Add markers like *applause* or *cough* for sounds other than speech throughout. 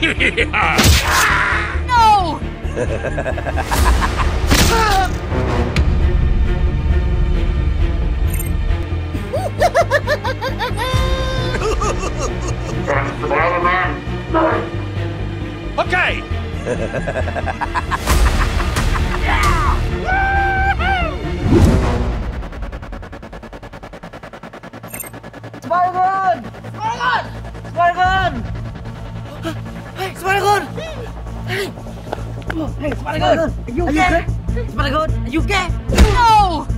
No! *laughs* Okay. Spider-God! Hey, Spider-God! Hey! Oh, Hey, Spider-God! Are you okay? Spider-God, are you okay? No!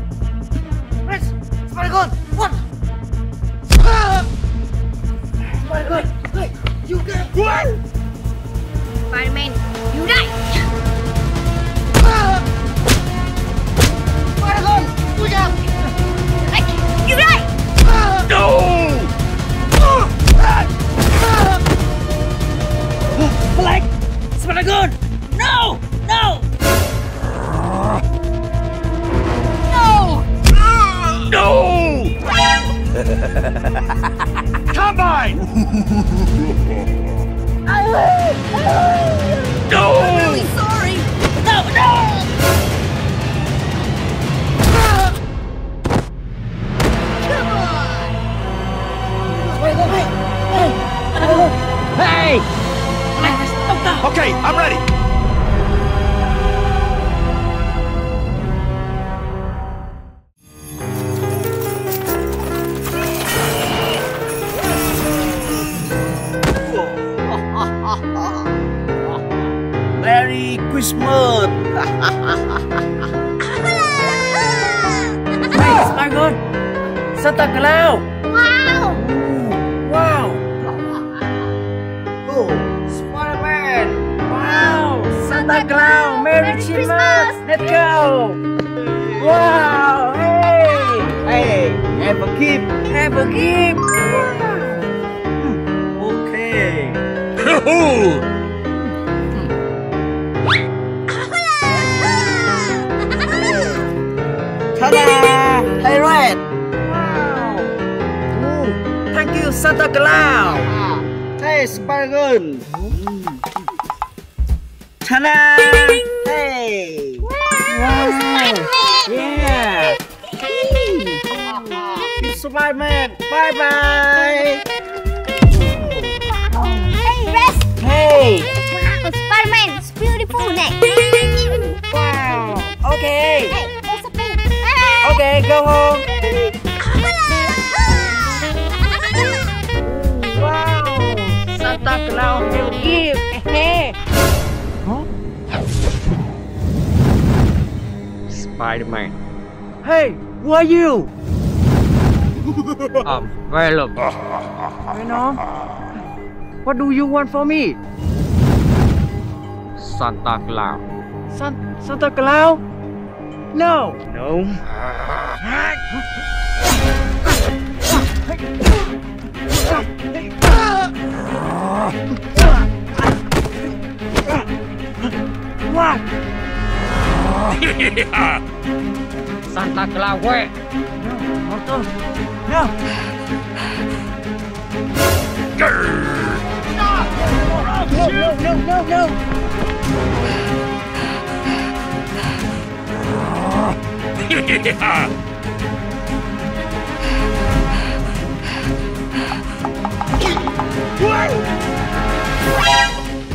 Yes! Spider-God! What? Spider-God! Hey, you okay? What? Spider-Man, you die! No! No! No! No! *laughs* Combine! No! I'm really sorry. No! No! Come on! Spider-God! Hey! Hey! Hey! Okay, I'm ready. Um, Venom. Venom. What do you want for me? Santa Claus. San Santa Claus? No. No. What? *laughs* Santa Claus quê? No. No. No, no, no, no, no.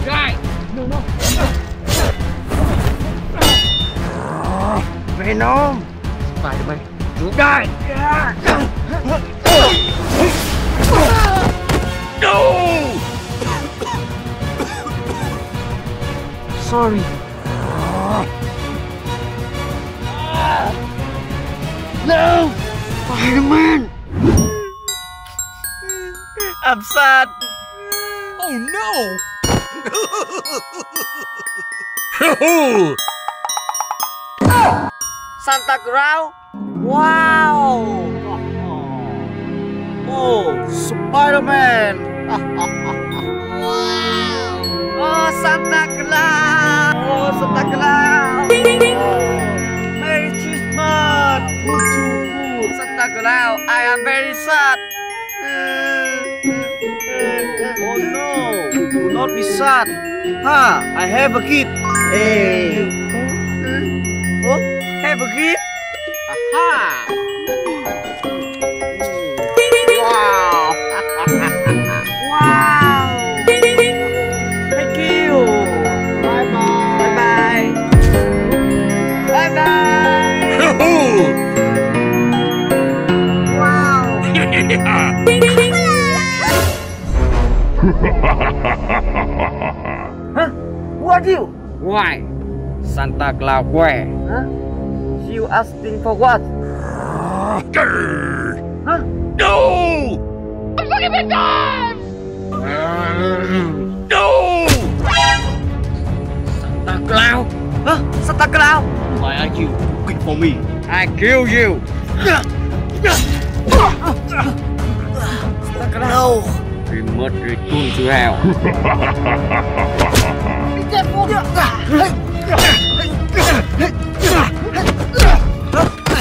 Guy! Venom. Spider-Man. You die! No! Sorry. No! Spider-Man! I'm sad. Oh no. Santa Claus? Wow! Oh, Spider-Man! *laughs* Oh, Santa Claus! Oh, Santa Claus! Oh, Merry Christmas! Santa Claus, I am very sad. Oh no! Do not be sad. Ha! I have a gift. Hey! Eh. Oh, have a gift? Aha! Huh? Who are you? Why? Santa Claus quê? Huh? You asking for what? Grr. Huh? No! No! Santa Claus! Huh? Santa Claus? Why are you looking for me? I kill you! Santa Claus! We must return to hell.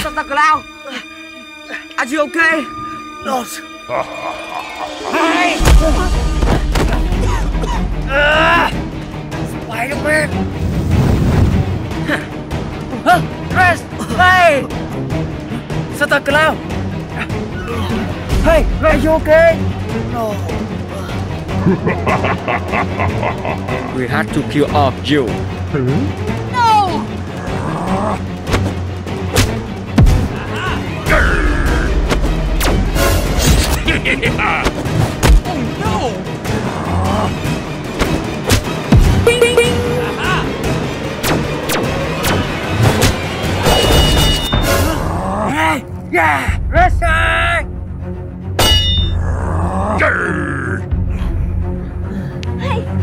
Santa Claus! Are you okay? No. Hey! Ah! Spider-Man! Huh? Rest! Hey! Santa Claus! Hey, are you okay? No. we had to kill off you. No! Oh no! Yeah! Hey,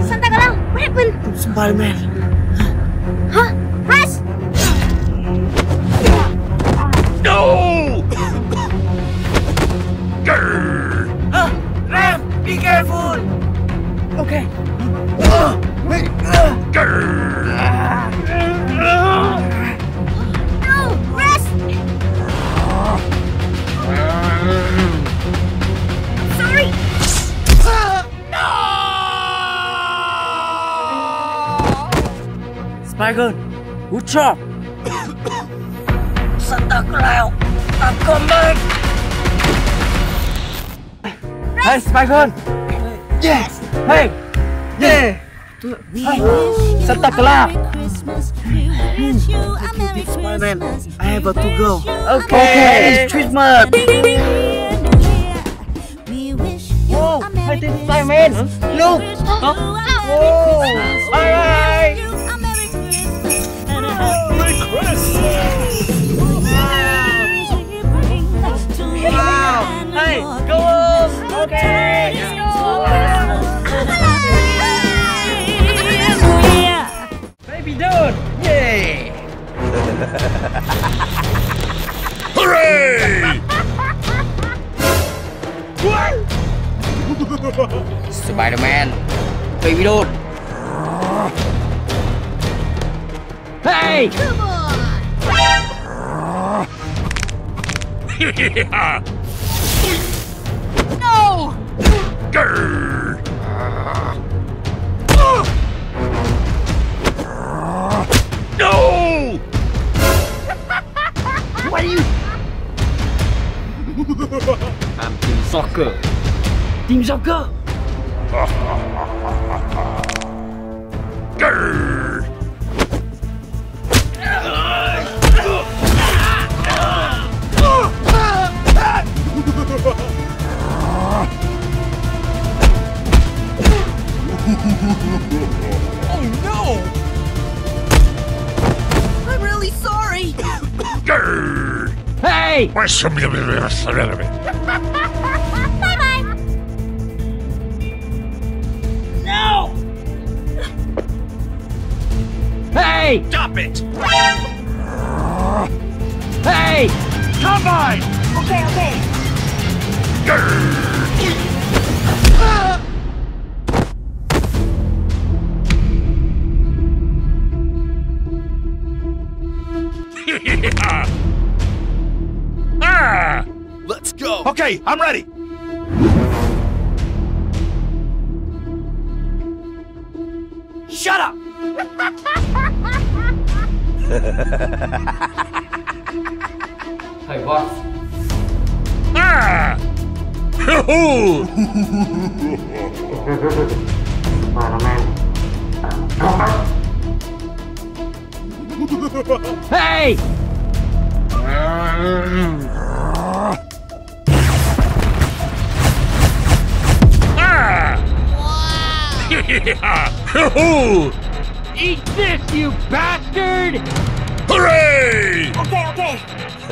Santa Galang, what happened? Somebody, man. Huh? Russ! No! Ram, be careful! Okay. Wait. Spider, good job. Santa Claus, I'm coming. Hey, Spider. Yes. Hey. Yeah. Santa Claus. Spider-Man, I have a to go. Okay. It's Christmas. Whoa, I did Spider-Man. Look. Huh? Whoa. All Wow. Hey, go on. Okay. Baby dude. Yay. Hooray! Spider-Man Baby doll Hey Yeah. No! Grr. No! *laughs* What are you? I'm Team Soccer Team soccer. *laughs* Hey Bye-bye! *laughs* No. Hey Stop it! Hey Combine! Okay, okay. Yeah. Okay, I'm ready.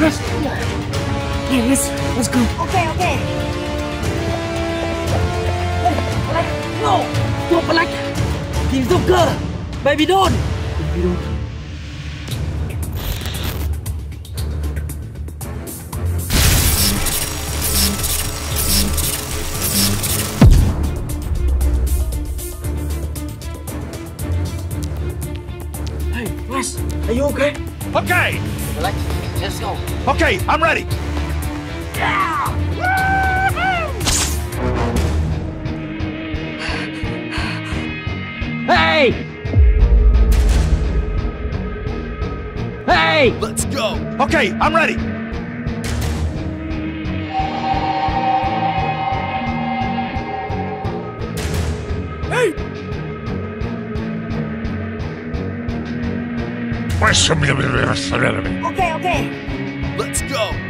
Rest. Yeah, let's let's go. Okay, okay. Black. No. No, Black. Team soccer. Baby don't. Baby don't. Okay, I'm ready. Hey! Hey! Hey! Let's go. Okay, I'm ready. Hey! Okay, okay. Let's go.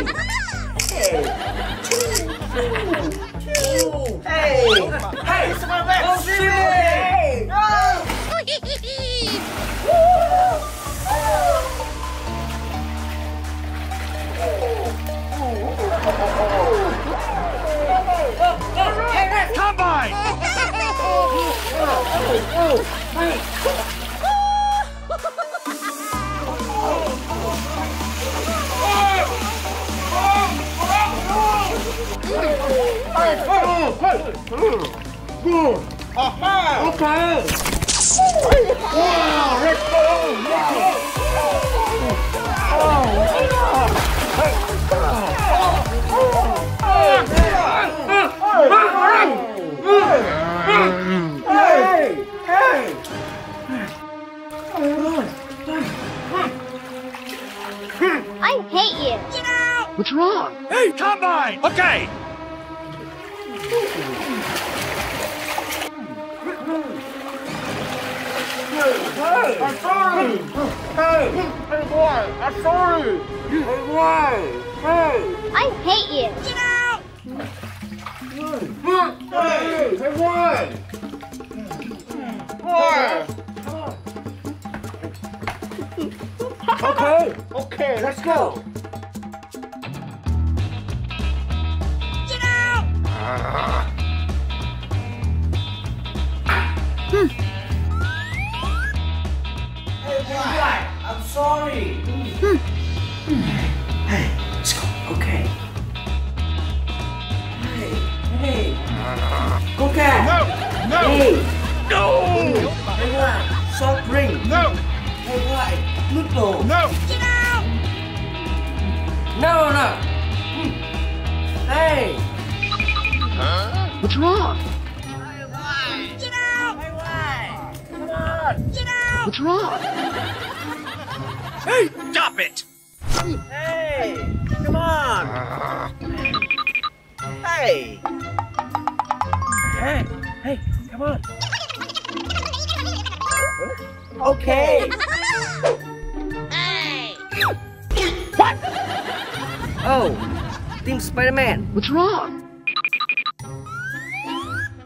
Hey! Hey! Hey! Hey, Spider-Man! Oh, see me! Oh! Combine! I hate you. Hey, Combine! Okay! Hey! I'm sorry! Hey, boy! Hey! I hate you. Get out! Hey! Okay, okay, let's go. Hey, why? I'm sorry. Hey, let's go. Okay. Hey, hey. Go cat. No! No! Hey, No! hey, what? Soft drink. No! Hey, what? Noodle. No! No, no. Hey. What's wrong? Why? Get out! Why? Come on! Get out! What's wrong? Hey, stop it! Hey, come on. Hey. Hey, hey, come on. Okay. Hey! What? Oh, Team Spider-Man. What's wrong?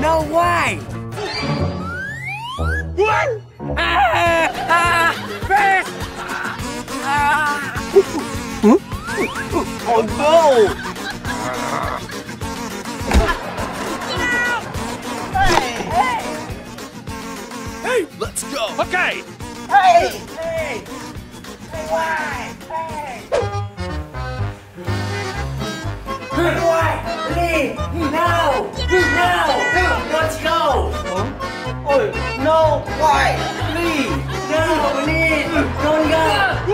no way! What? Ah, ah, first. Ah. Oh no! Hey, let's go! Okay! Hey! Hey! Hey, why? Hey! Why? Leave! Now! Now! Let's go! Oh, no! Why? Leave! No! Leave! Don't go!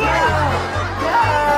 No!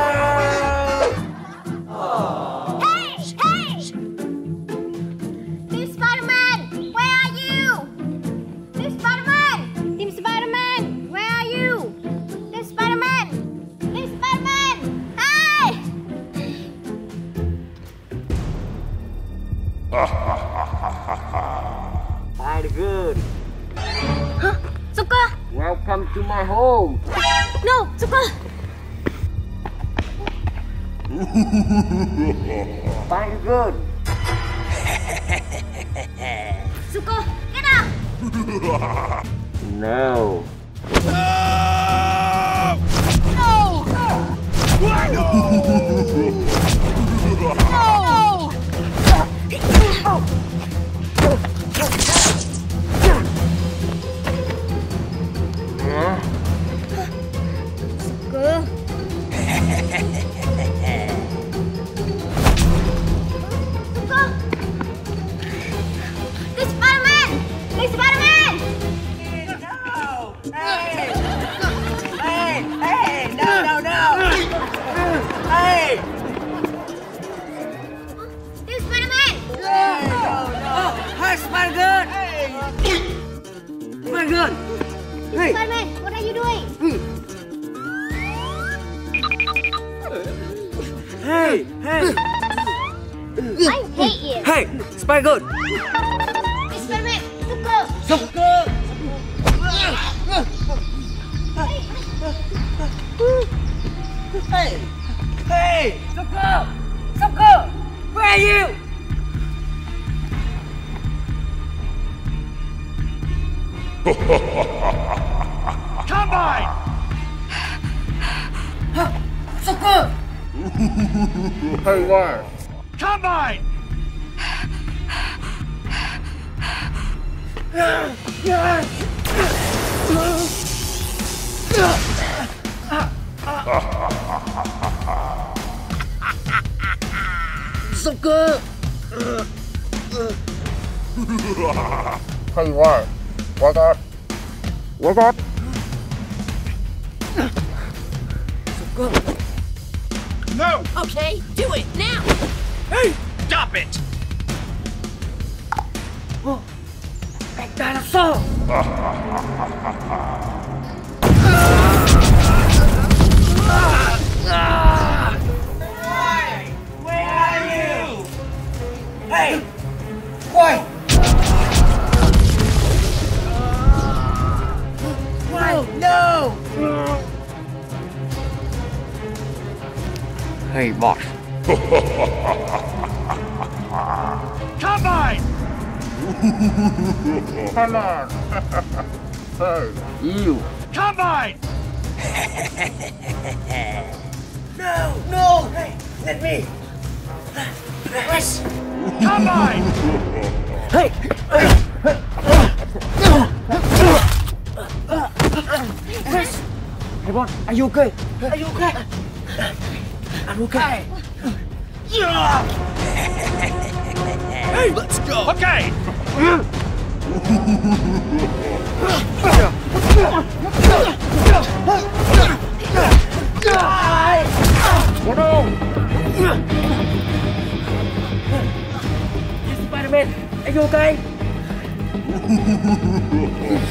Are you okay?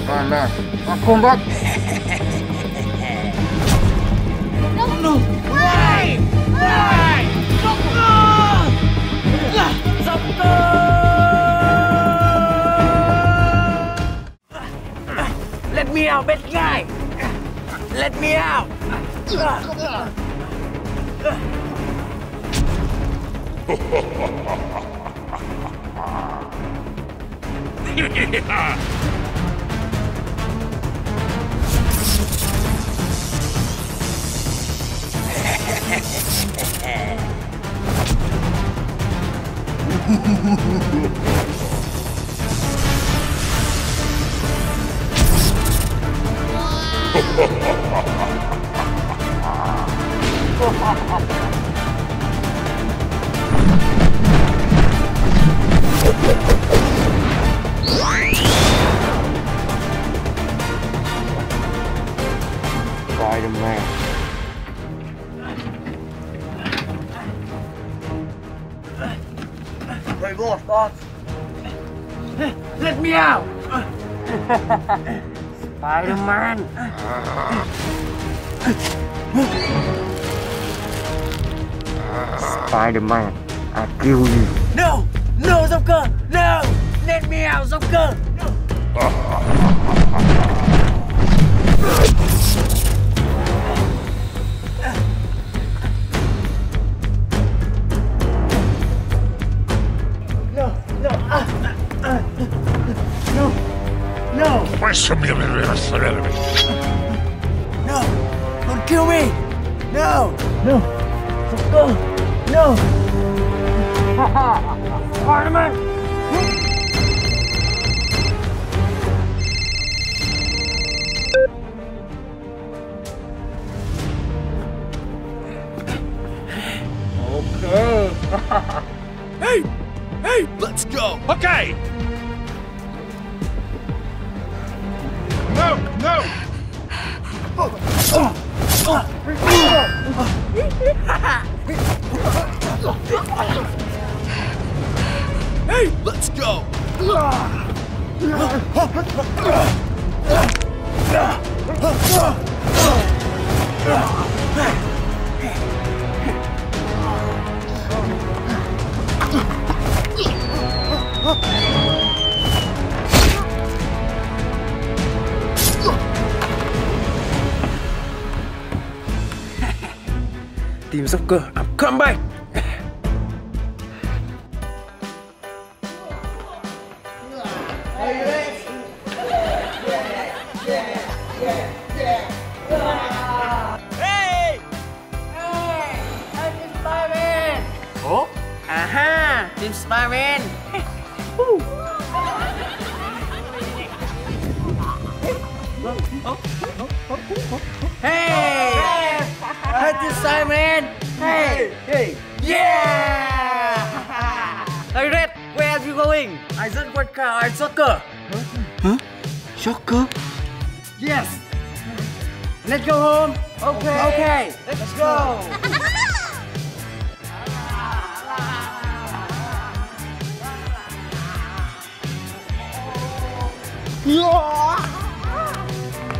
Spider-Man, I'll come back. No! Why? Why? Let me out, bad guy! Let me out! *laughs* Ha ha ha! Spider-Man. Hey, boss, boss. Let me out! Spider-Man! Spider-Man, I kill you. No! No, Joker! No! Let me out, Joker!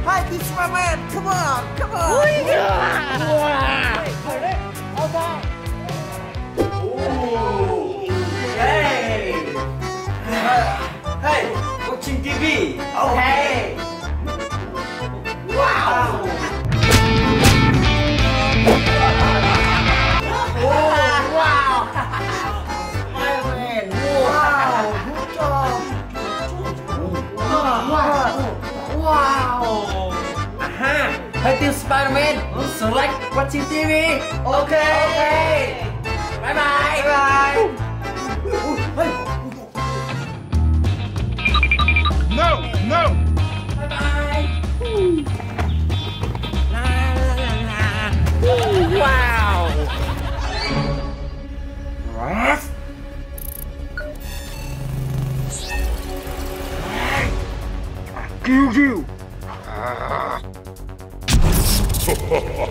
Hi, this is my man! Come on! Come on! Hey! Hey! Watching TV! Okay! Hey, Team Spider-Man! Select watching TV! Okay! Okay! Bye bye. Bye. No, no. Red. Kill you. What? Ha ha ha!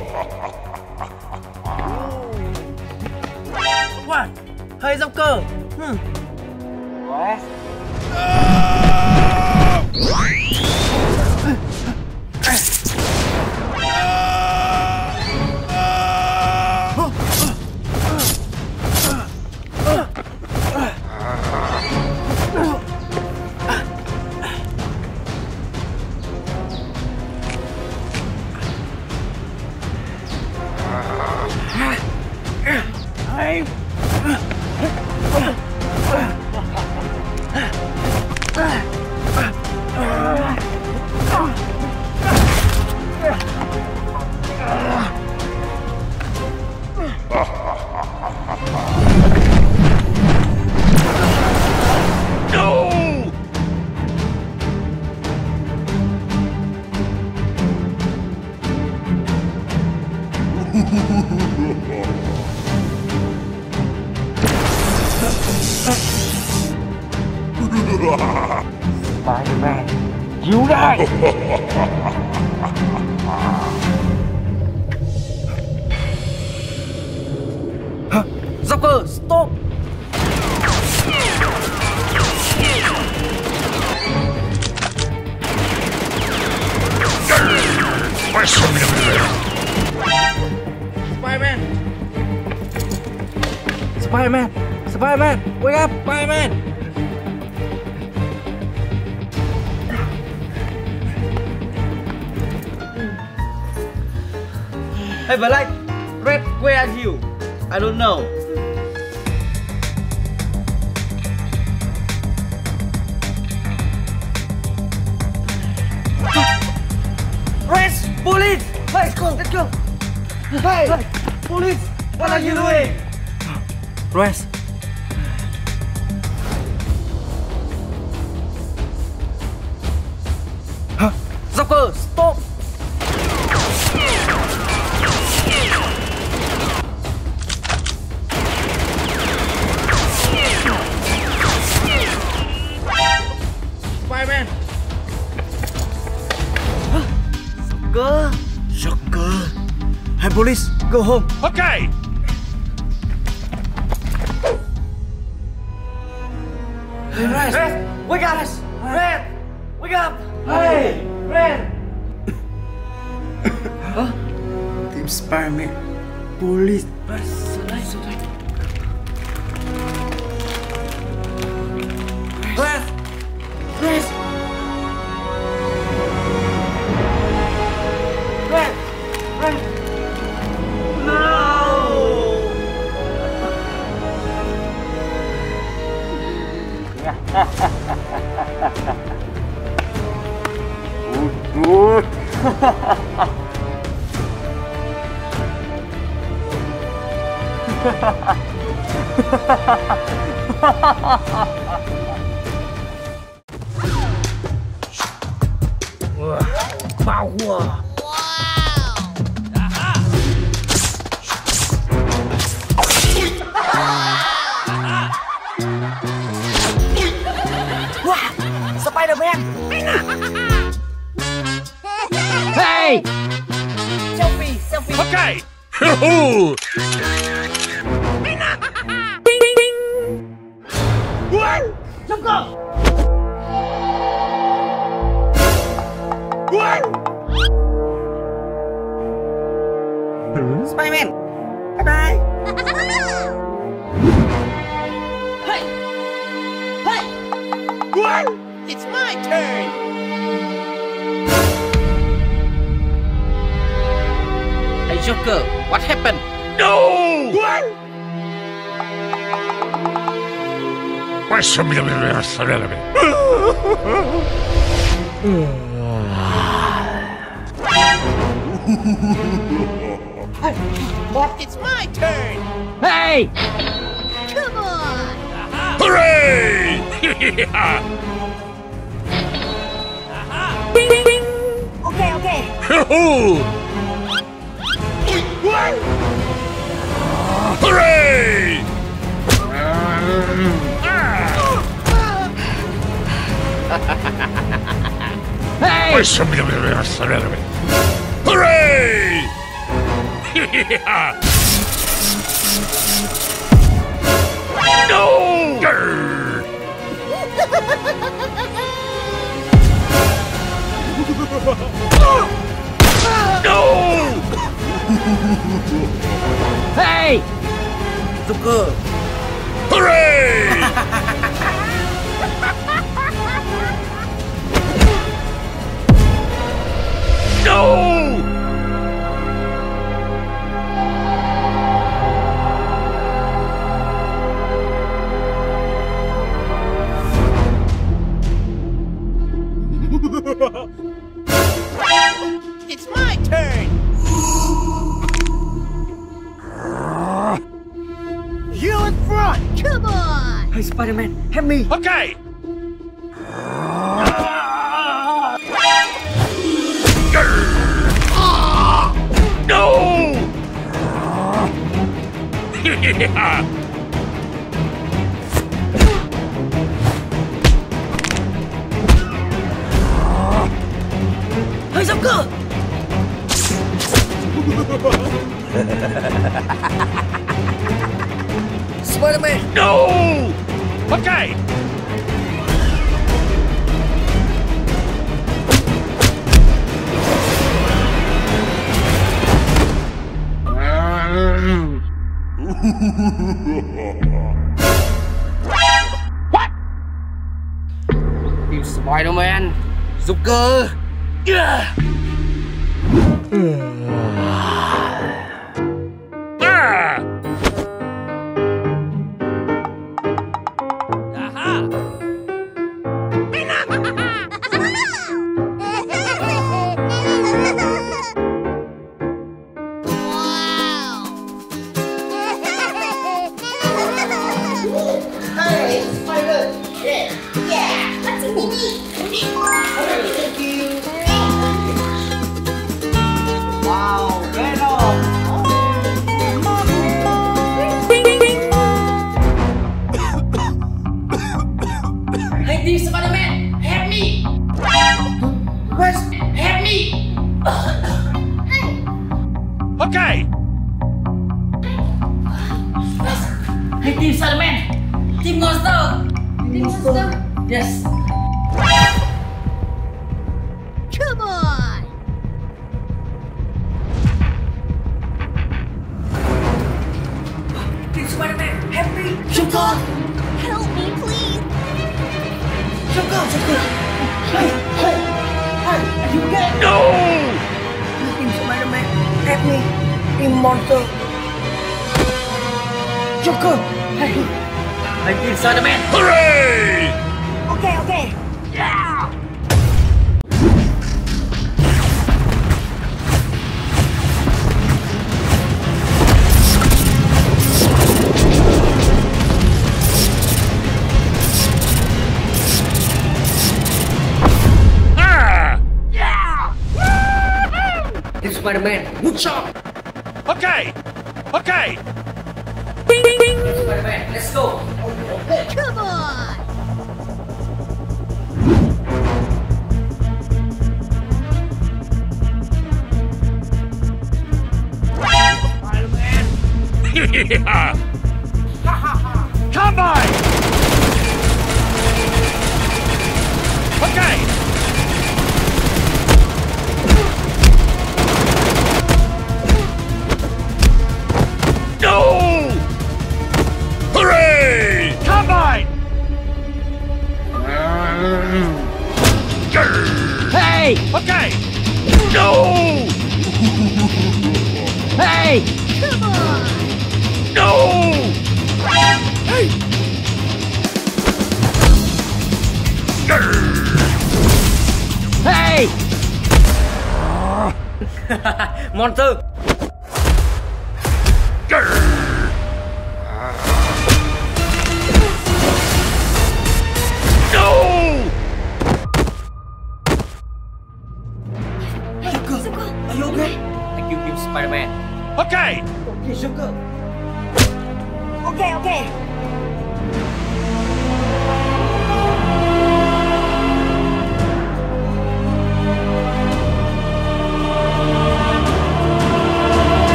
Go home. Okay. Hey, Red! Red! Wake up! Red! Wake up! Hey! Red! *coughs* huh? Team Spider-Man. Police. Red, Spider-Man. no! Okay! Team Spider-Man. Joker. Yeah.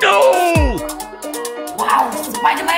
No! Wow, Spider-Man. Okay!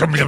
Okay!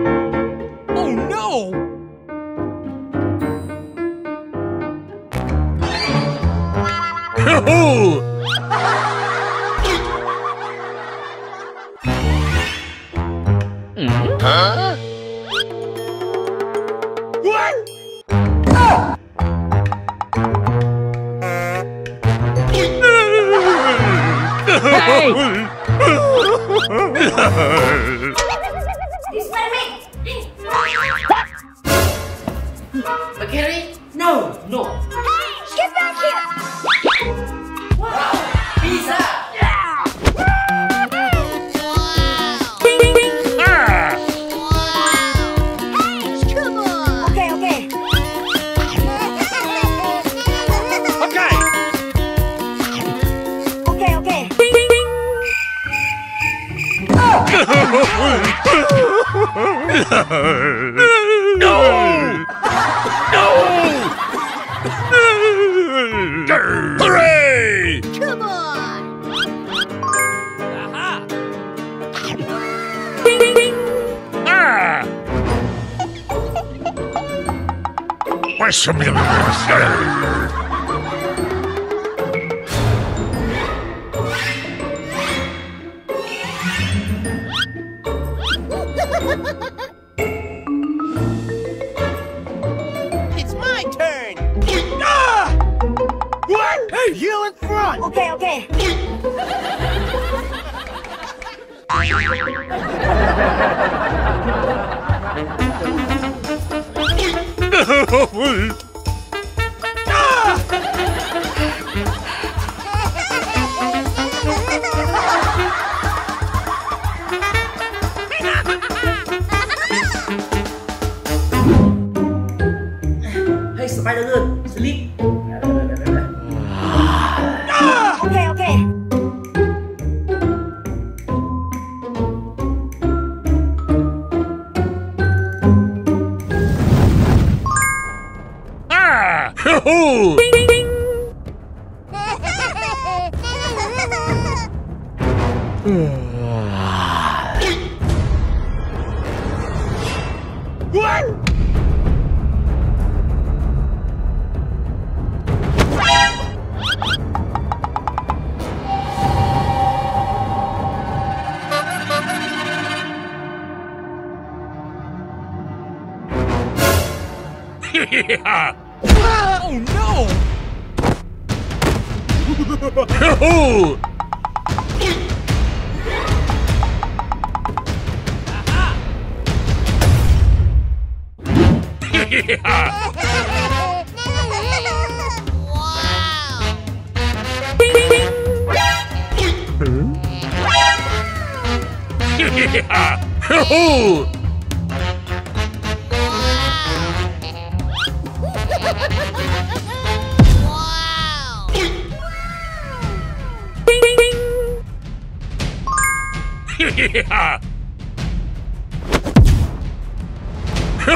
*laughs*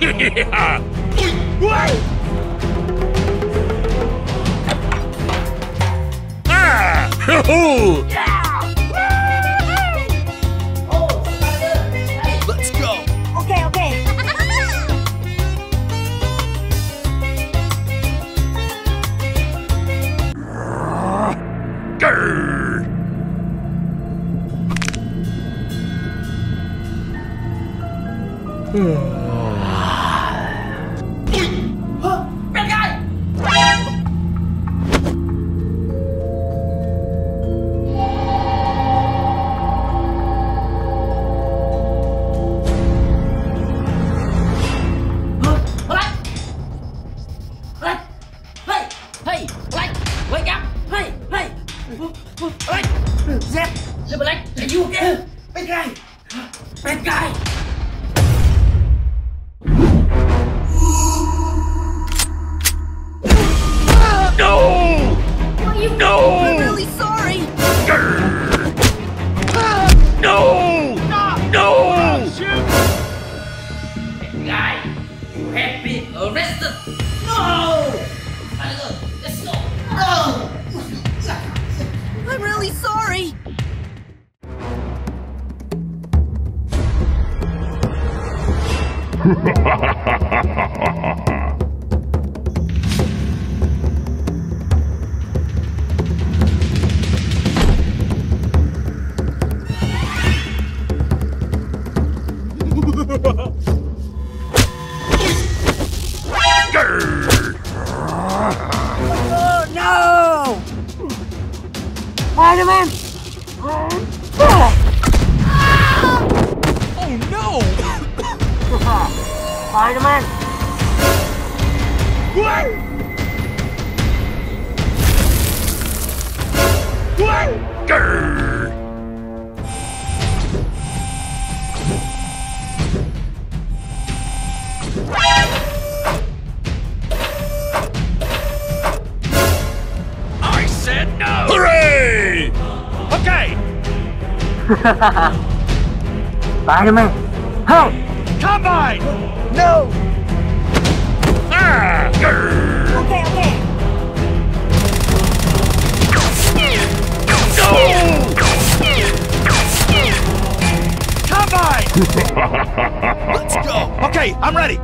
Yeah! Ah! Grr! Bad *laughs* Spider-Man! Hey! combine! No! Ah! Okay, okay. No! Combine! *laughs* Let's go. Okay, I'm ready.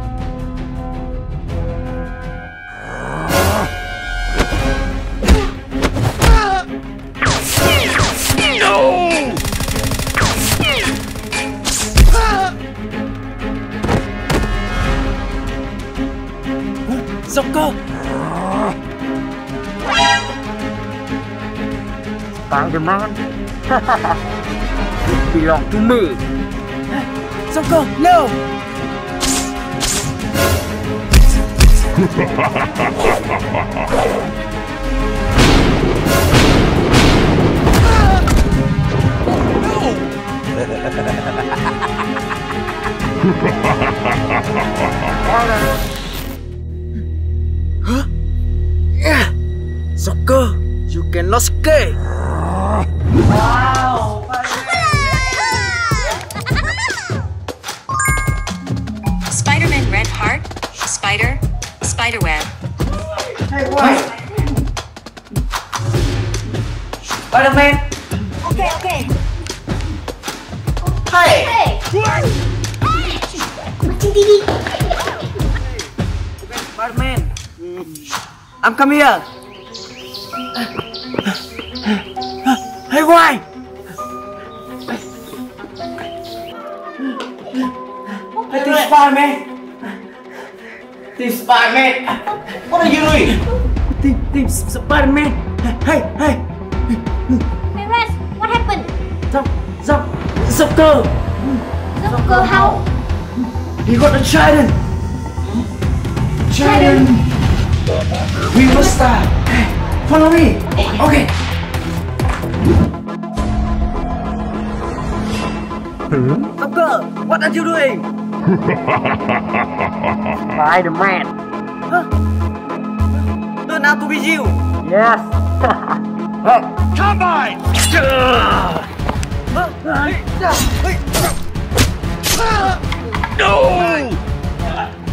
Spider-Man! you *laughs* belong to me! Joker, no! Huh? Yeah! Joker, you cannot escape! Spider-Man Red Heart, Spider, Spiderweb. Hey, why? Spider-Man! Okay, okay. Hey! Hey! Macam Didi. Spider-Man! I'm come here! Why? Hey, this Spider-Man! This Spider-Man! What are you doing? Team, team Spider-Man! Hey, hey! Hey, what happened? Zop, Zop, Zopker! Joker, how? He got a trident! Trident! We must start! Hey, follow me! Okay! Zopker, what are you doing? *laughs* Spider-Man! Huh? Turn out to be you! Yes! *laughs* Combine! No!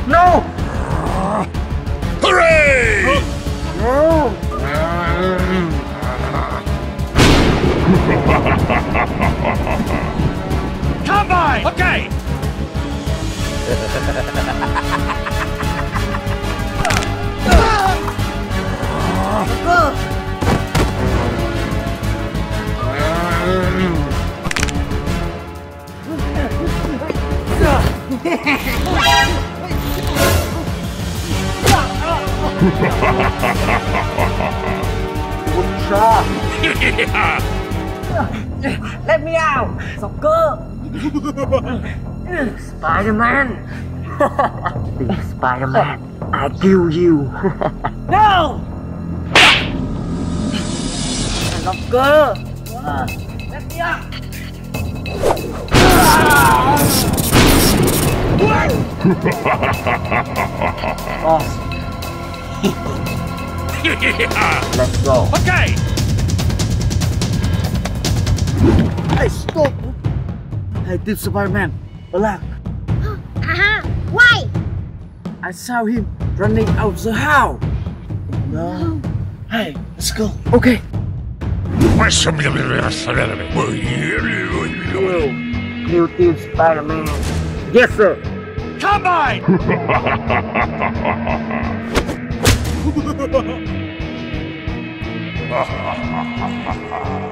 No! Hooray! No! *laughs* Combine! Okay. *laughs* Let me out! Soccer! Spider-Man! Big *laughs* Spider-Man, I kill you! *laughs* no! Let me! *laughs* Oh, let's go. Okay. Hey, stop! Hey, this Spider-Man, relax. *gasps* Aha! Why? I saw him running out the house. No. *gasps* Oh. Hey, let's go. Okay. New Team Spider-Man. Yes, sir. Combine! *laughs* *laughs*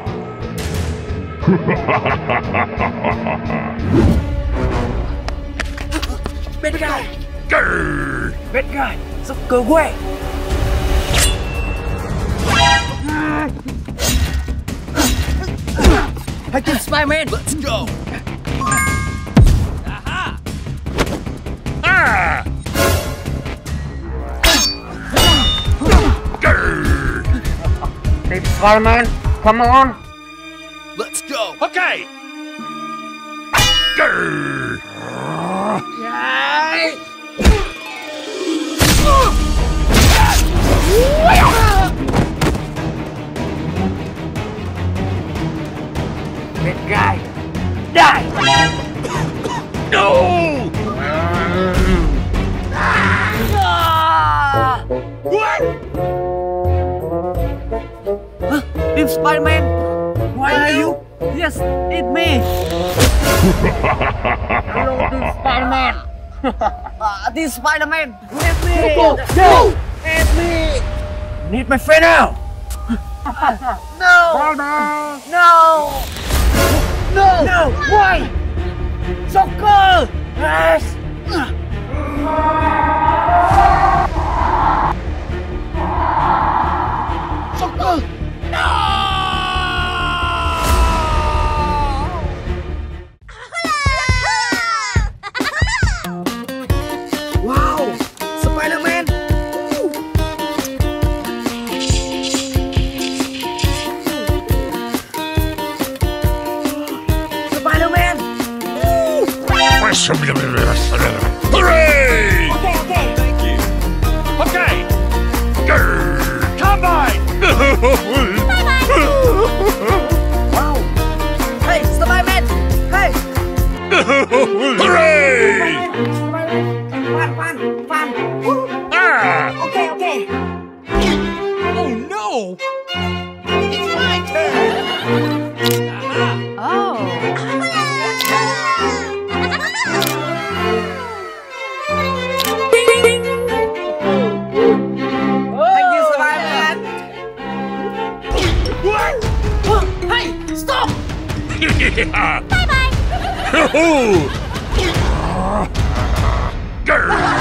Bad guy. Grr. Bad guy. Soccer away. Hey, Team Spider-Man. Let's go. Ah! Grr. Team Spider-Man, come on. Okay. Grr. Big guy, die. No! It's me. Hello, Spider-Man. *laughs* Team Spider-Man, help me. Go, go. Help me. Need my friend now. *laughs* No. No. No. No. Why? Soccer. Yes. Soccer. Wow. Hooray! Okay, okay. Thank you. Okay. Grr. Combine! Wow. Hey, Spider-Man. Hey. Hooray! Bye bye. *laughs*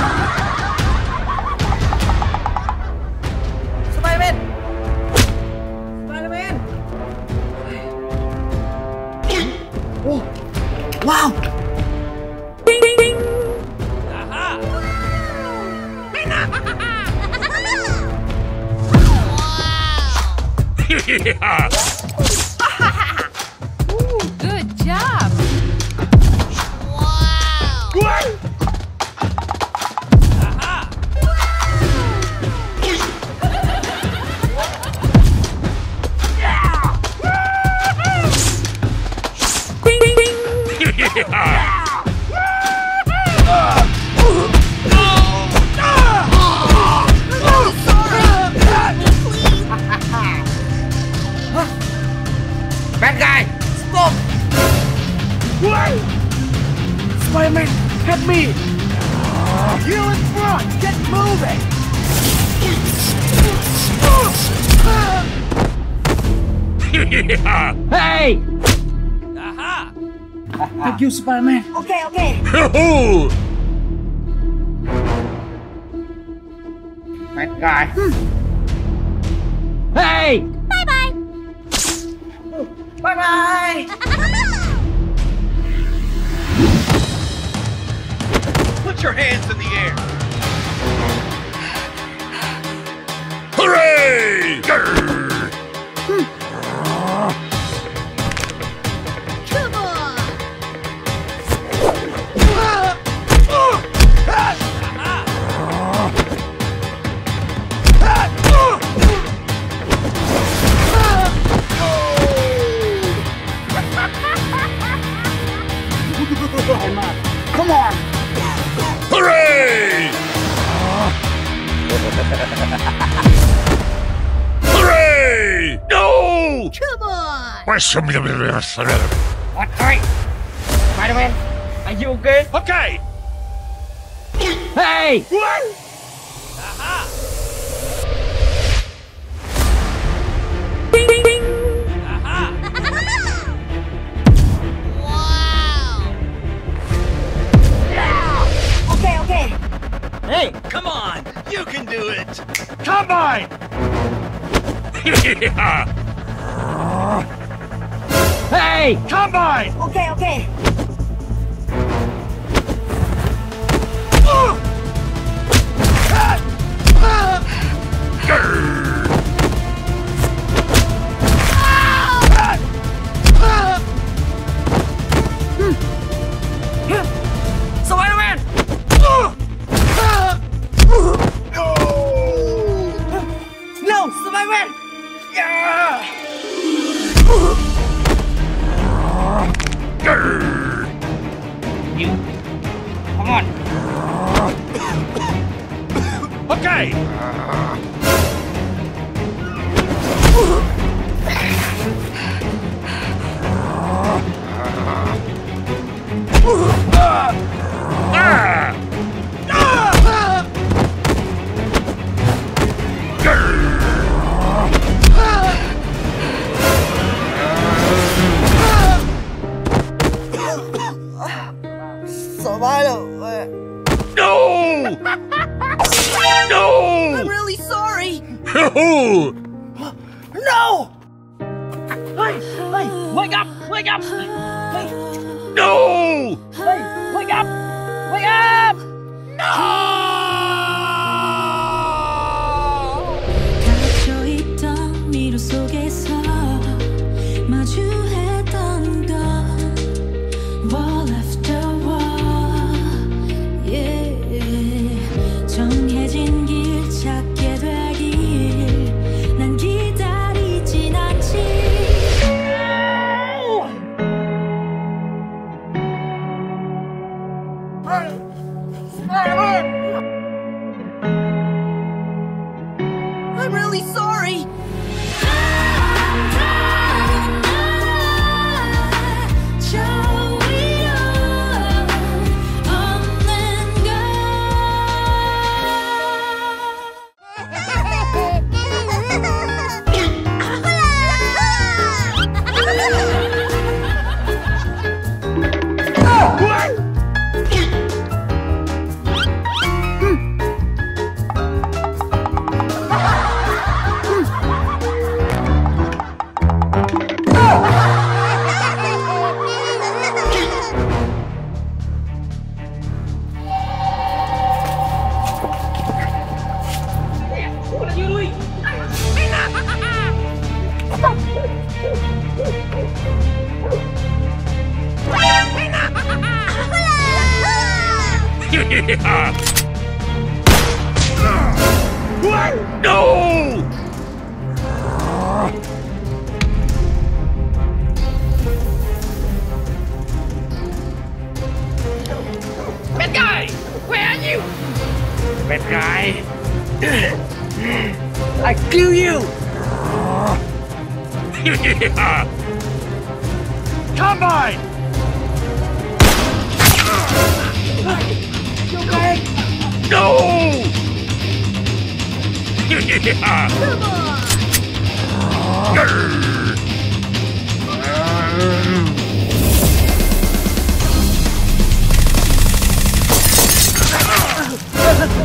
What? Hey. Spider-Man, are you okay? Okay. Hey. What? Wow. Okay, okay. Hey. Come on. You can do it. Combine! *laughs* Hey! Combine! Okay, okay. Do you! *laughs* Combine! You okay? No! Come on! *laughs* Grr.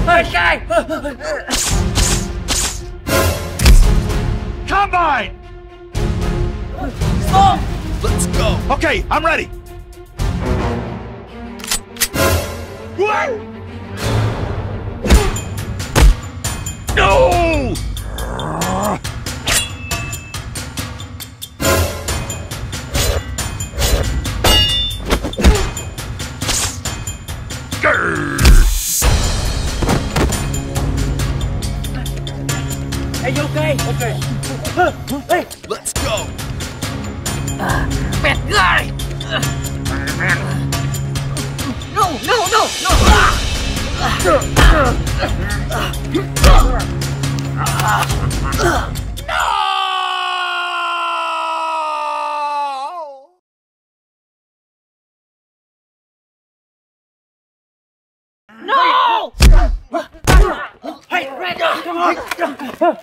Okay! *laughs* Stop! Let's go! Okay, I'm ready! Hey,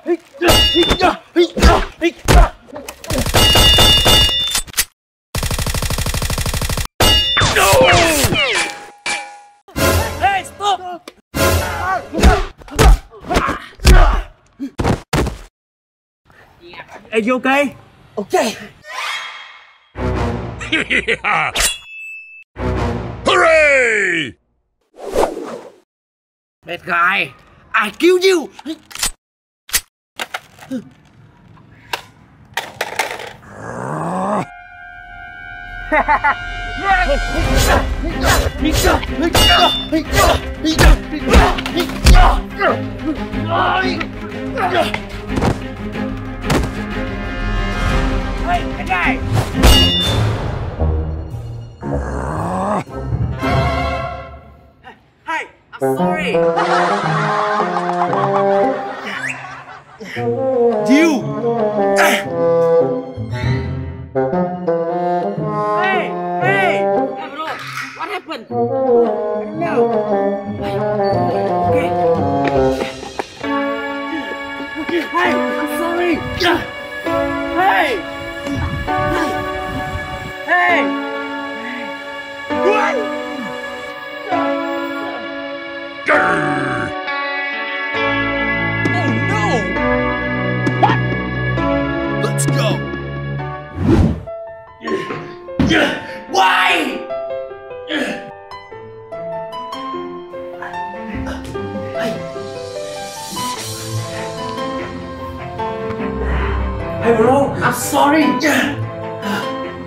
stop! *laughs* Are you okay? Okay. *laughs* yeah. Hooray! Bad guy, I kill you! Hey, I'm sorry. *laughs* You. Eh. Hey, hey. Hey, bro. What happened? I I'm sorry.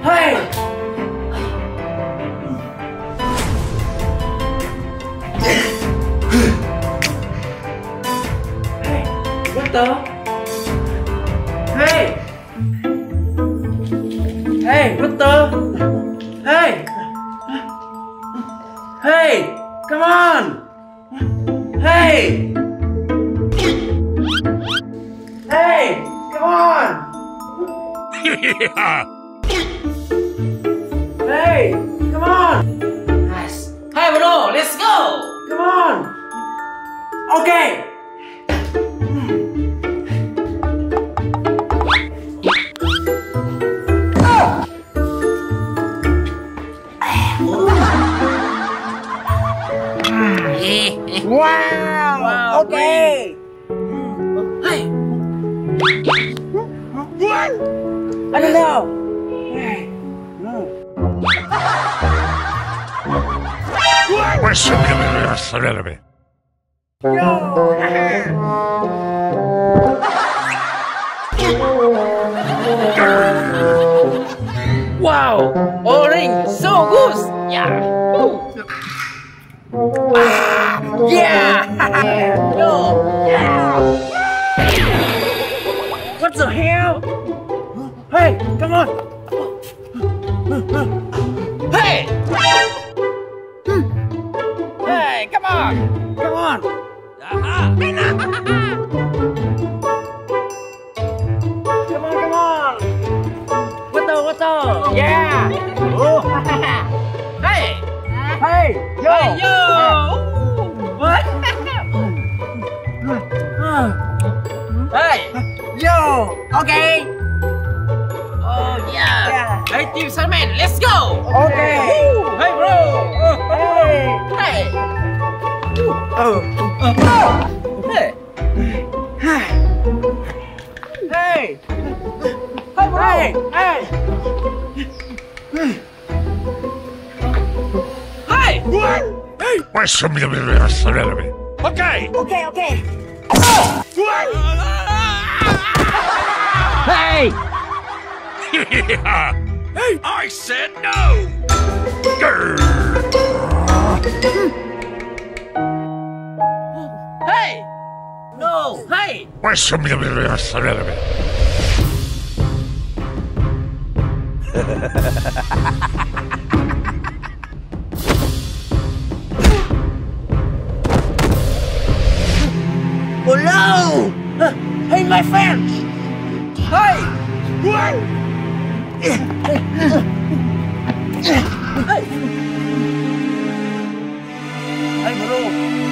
Hey! Hey, what the? Hey! Hey, what the? Yeah! Hey! Come on! Nice. Hey, bro, let's go! Come on! Okay! I don't know. Hey. What's the matter? Wow! Orange, so good! Yeah! Ah, yeah! Yo! Yeah! What the hell? Hey, come on! Hey! Hey, come on! Come on! Come on, come on! What the, what the? Yeah! Oh! *laughs* hey! Hey! Yo! Hey, yo! What? hey! Yo! Okay! Oh, yeah! Hey, Team Salman, let's go! Okay! Hey, bro! Hey! Hey! Oh! Hey! Hey! Hey! Hey, bro! Hey! Hey! What? Hey! What's the matter? Okay. Okay, okay. Hey! Yeah! Hey, I said no. Grr! Hey! No! Hey! What's the matter? Oh no! Uh, Hey, my friend! Hey! What? Hey, bro!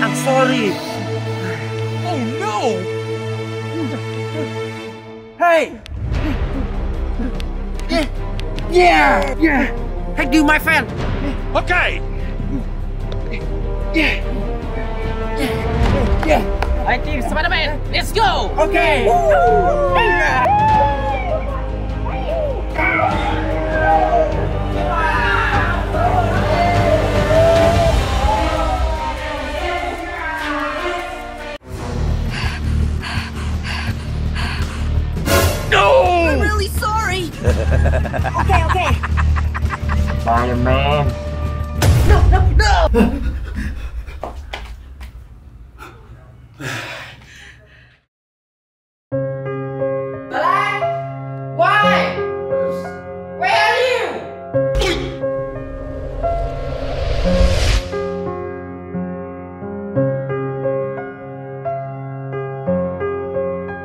I'm sorry! Oh no. Hey! Yeah! Yeah! Hey, you, my friend! Okay. Yeah! I think Spider-Man, let's go! Okay! okay, okay. Fire man. No, no, no! *laughs*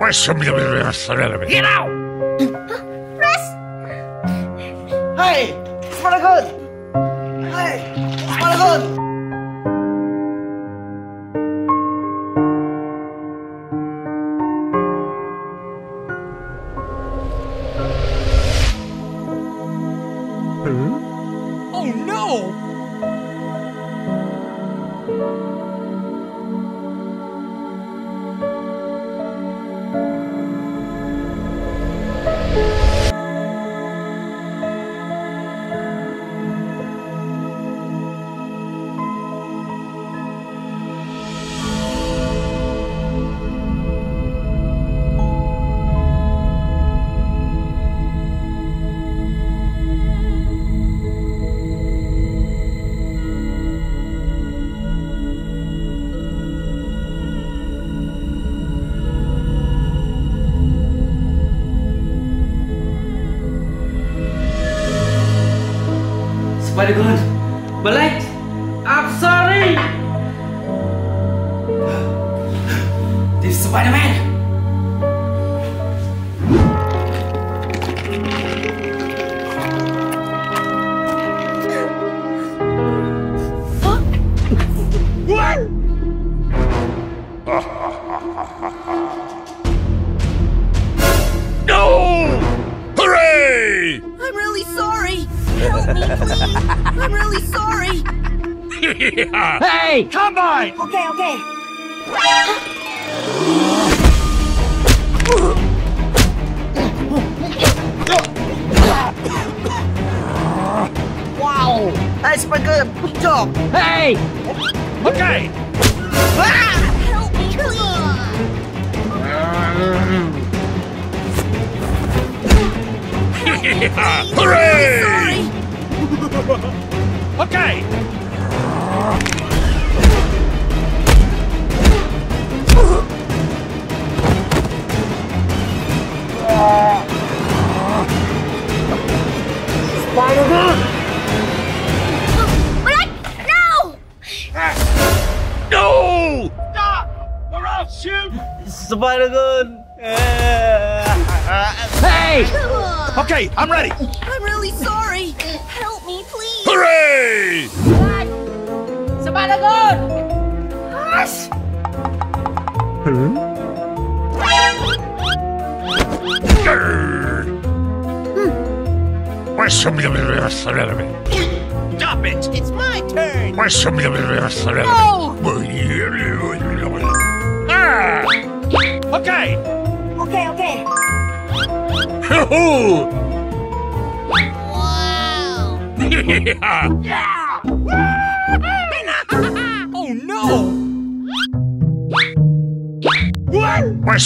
Get Genau! Russ. Hey, das war doch!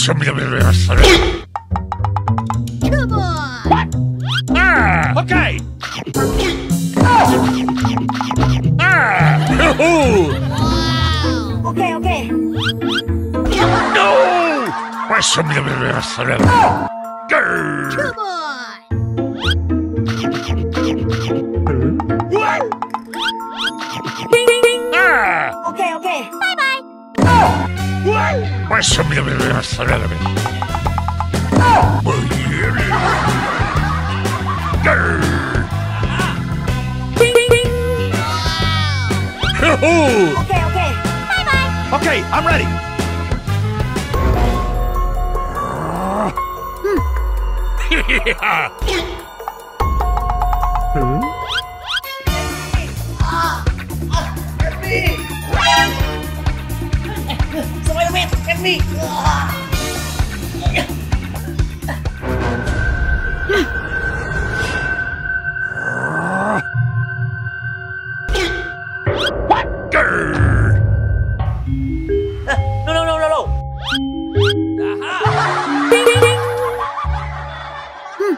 some Okay, okay. Bye bye. Okay, I'm ready. *laughs* *laughs* yeah. me! What? no, no, no, no, no! Ding, ding, ding! Hmm.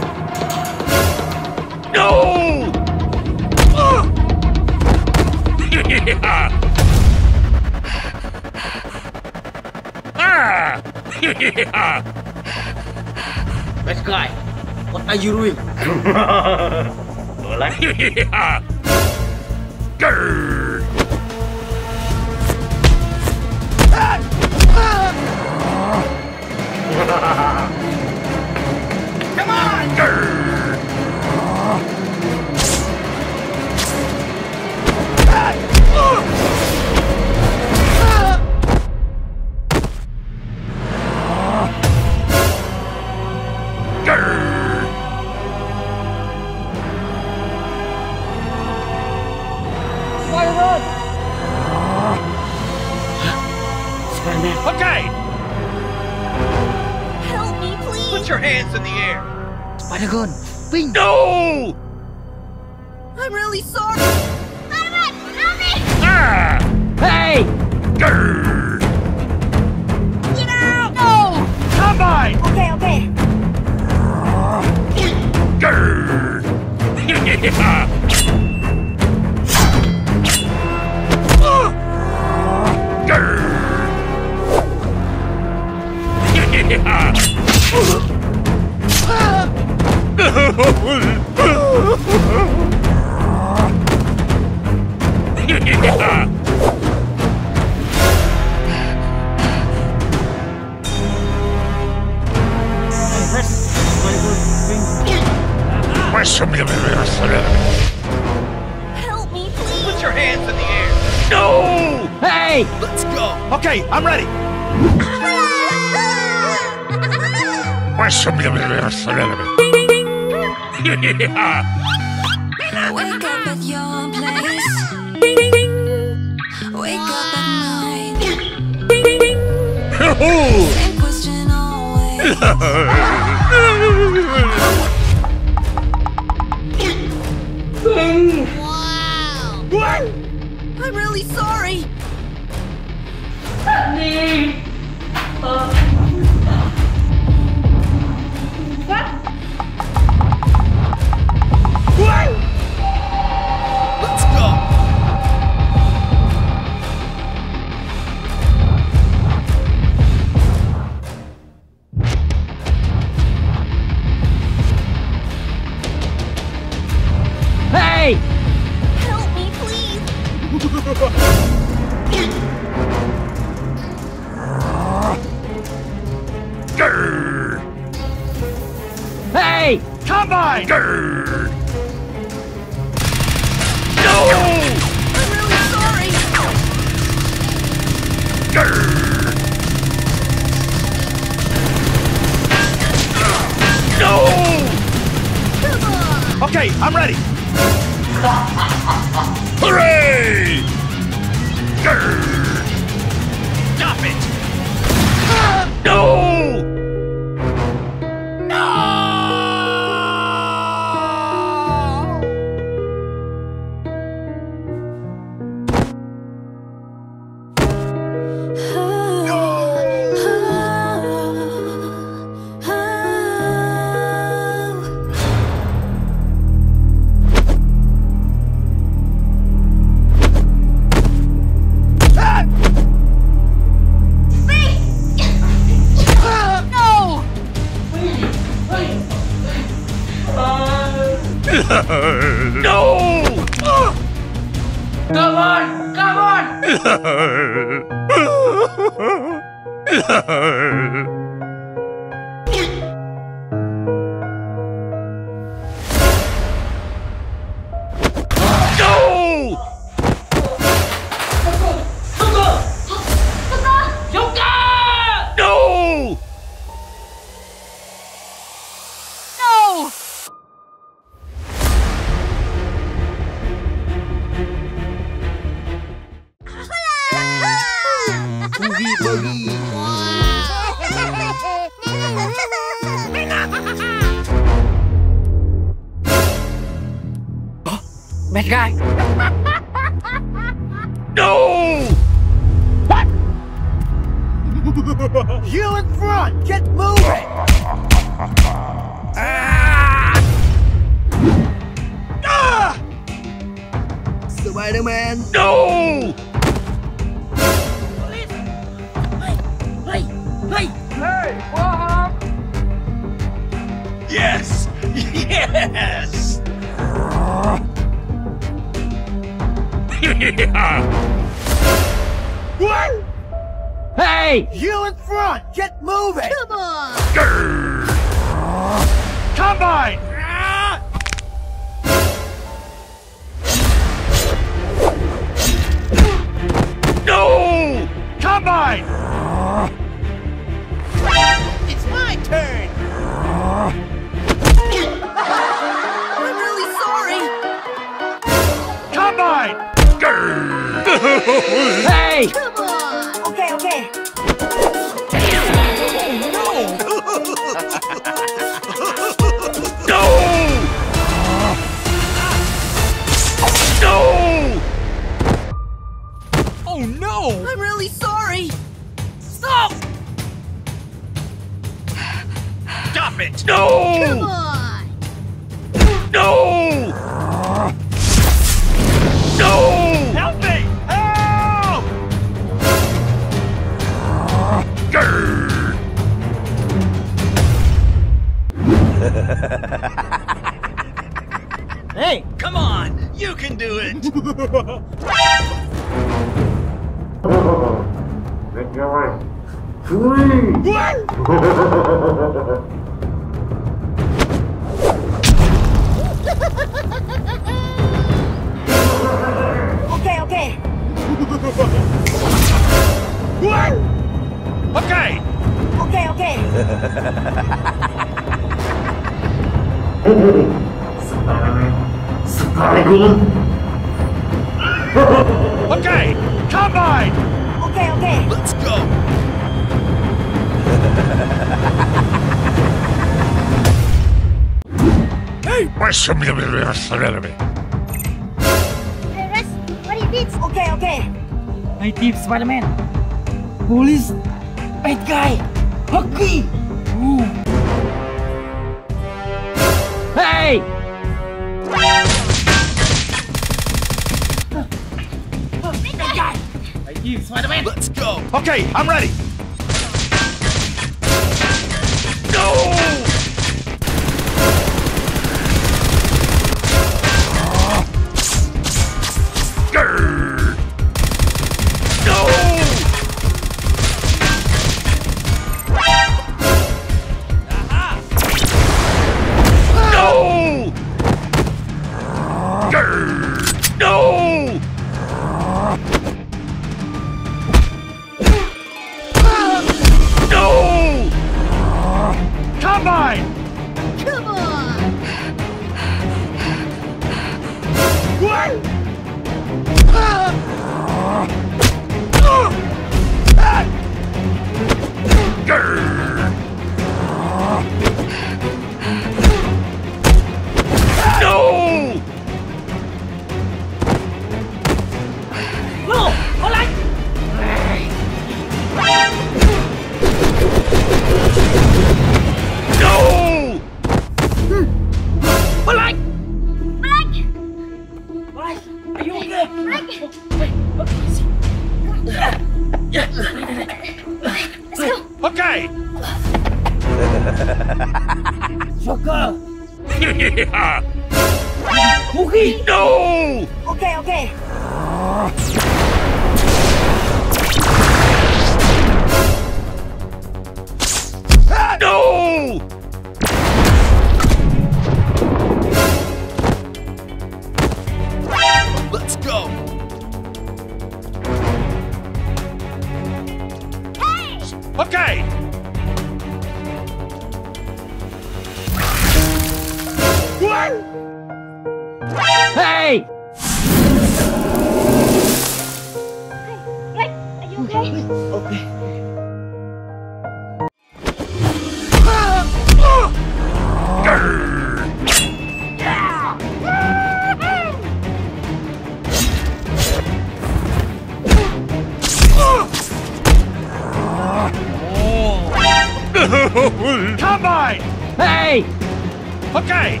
Okay!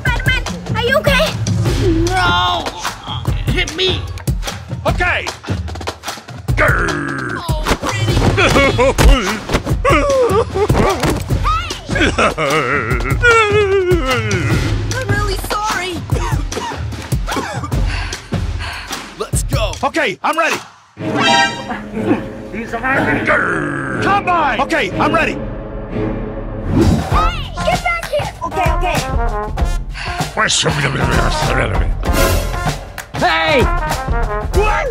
Spider-Man, are you okay? No. Hit me. Okay! Grr! I'm really sorry. Let's go! okay, I'm ready! Grr! Combine! Okay, I'm ready! Hey, get back here! Okay, okay. Hey. What?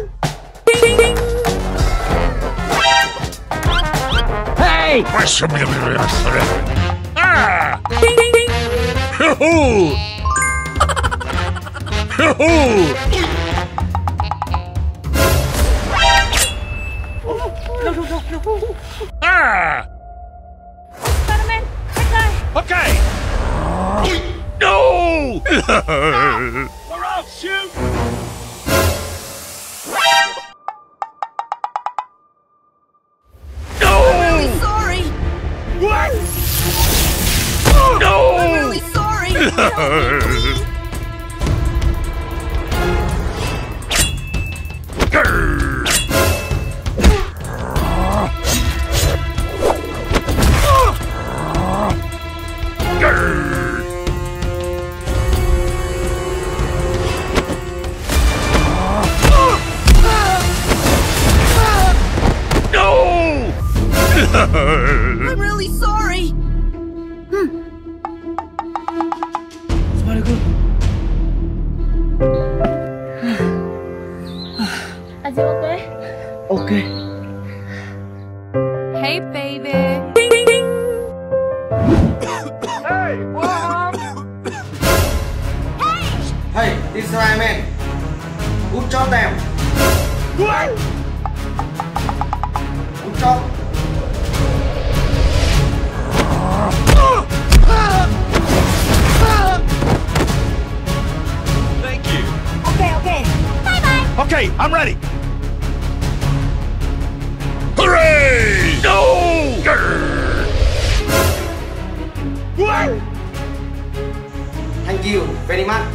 Hey. Ah! Hoo-hoo! *laughs* Hoo-hoo! Ah! Spider-Man, quick. Okay. no! ah, we're off, shoot! No! I'm really sorry. What? No! I'm really sorry. Thank you. Okay, okay. Bye-bye. Okay, I'm ready. Hooray! Go! Grr. Thank you very much.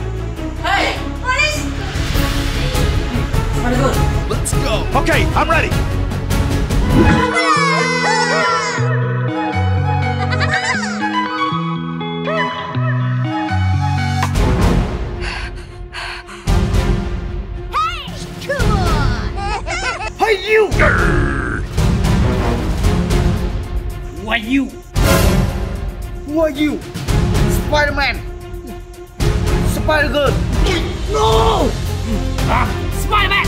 Let's go. Okay, I'm ready. hey, you! Why you? Why you? Spider-Man! Spider-Girl! No! Ah, Spider-Man!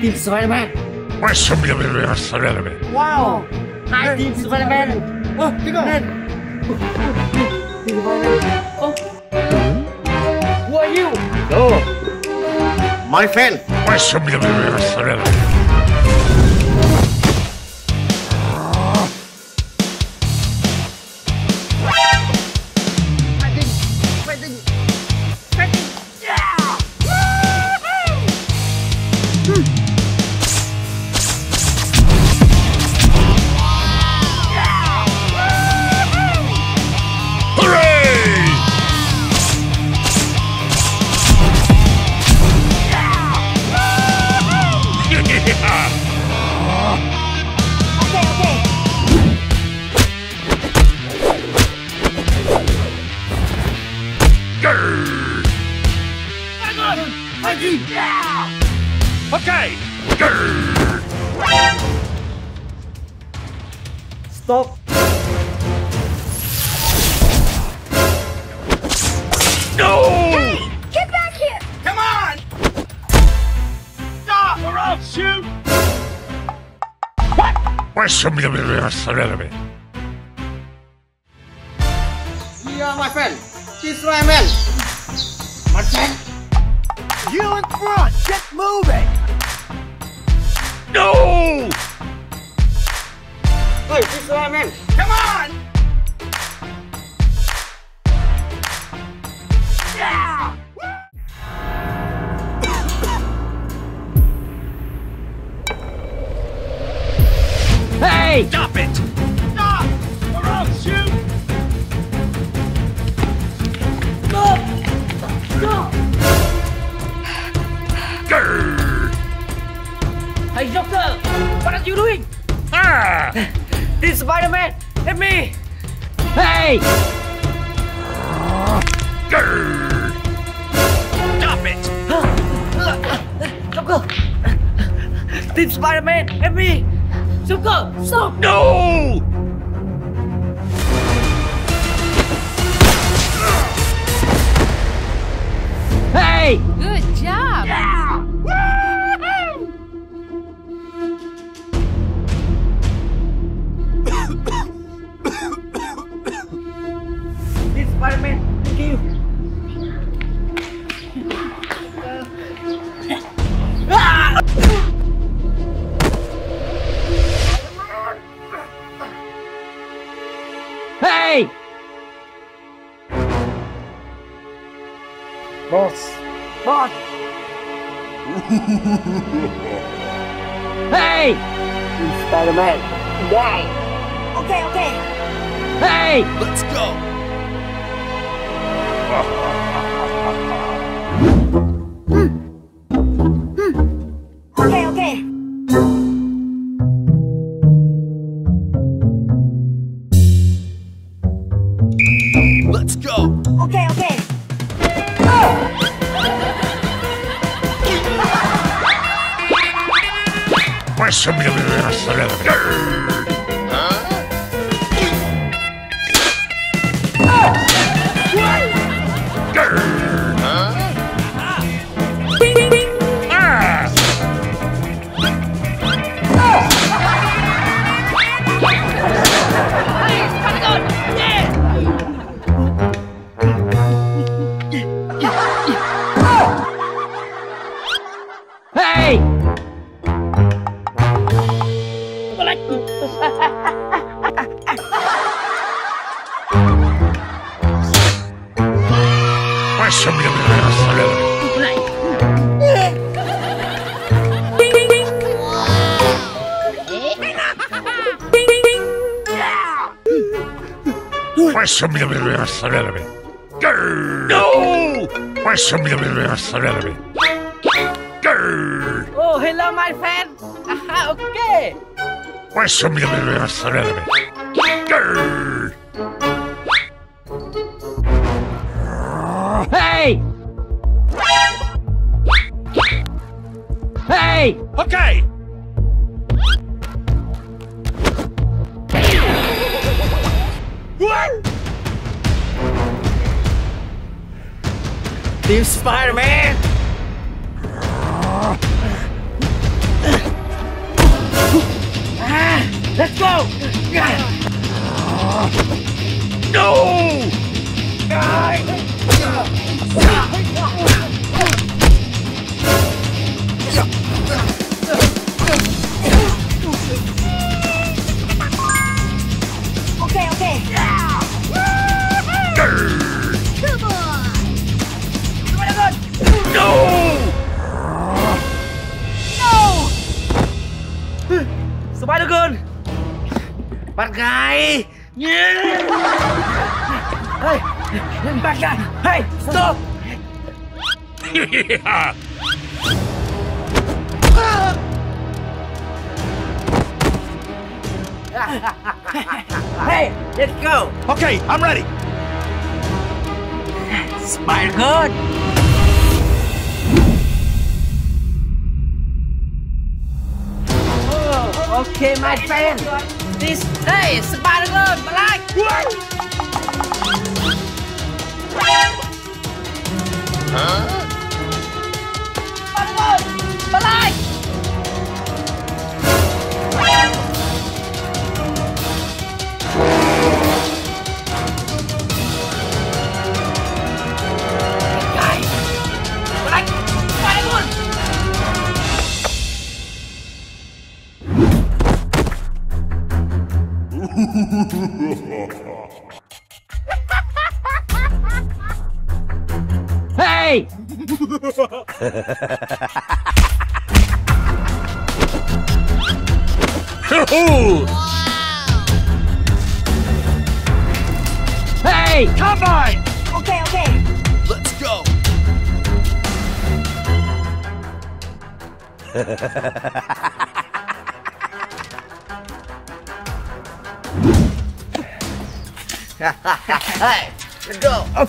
Team Spider-Man. Wow. Hi, Team Spider-Man. Oh, tengok. Team Spider-Man. Oh. Who are you? Oh. My friend. Olvídame. Grr! Oh, hello, my friend. Aha, okay. Spider-Man! Ah, let's go! No! Okay, yeah! Hey! Let's go! Okay, I'm ready. Spider-Girl! Oh, okay, my friend. This, hey, Spider-Girl, Black! Spider-Girl,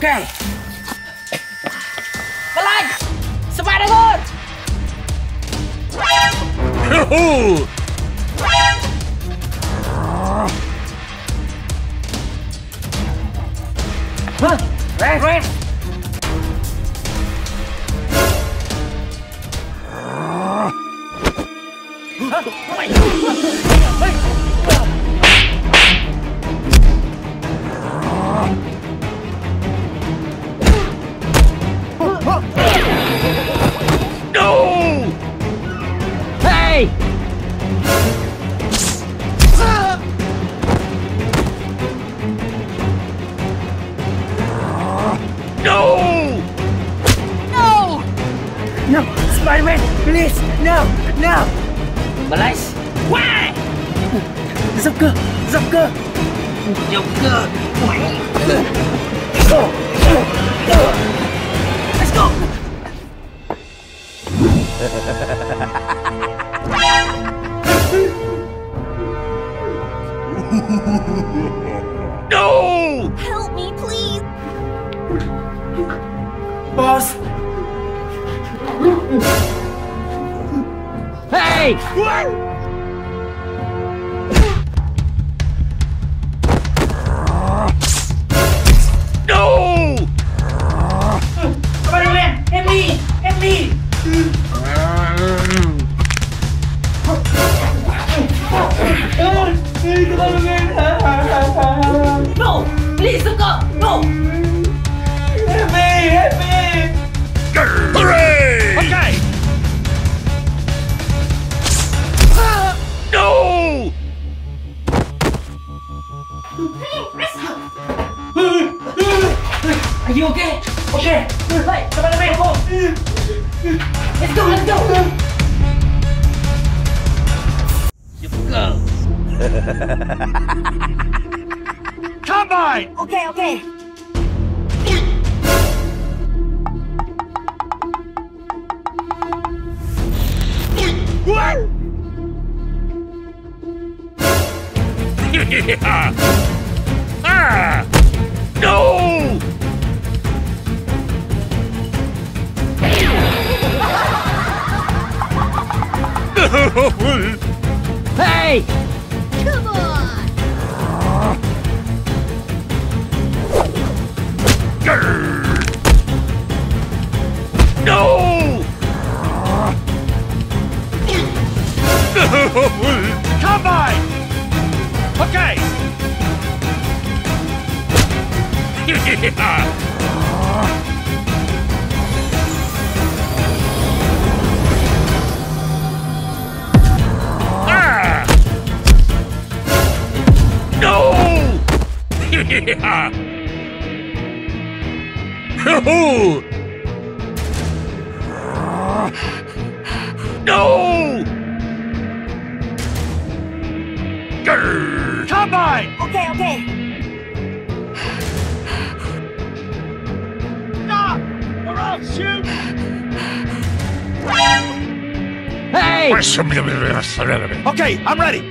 Okay! No! Spider-Man! Please! No! No! Black! Why? Joker! Joker! Joker! Let's go! No! *laughs* Hey! No! I'm ready.